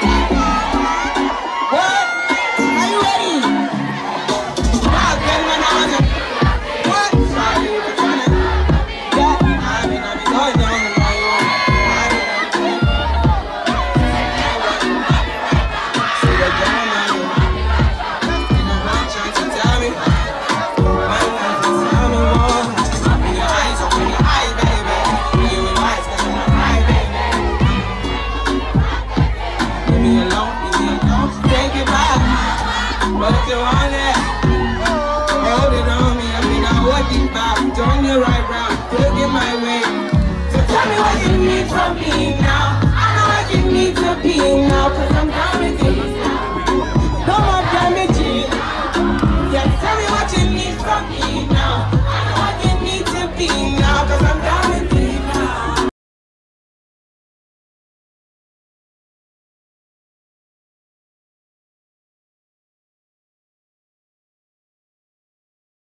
Bye. But you want hold it on me. I mean, I walk it back, turn you right round, look in my way. So tell me what you need from me now.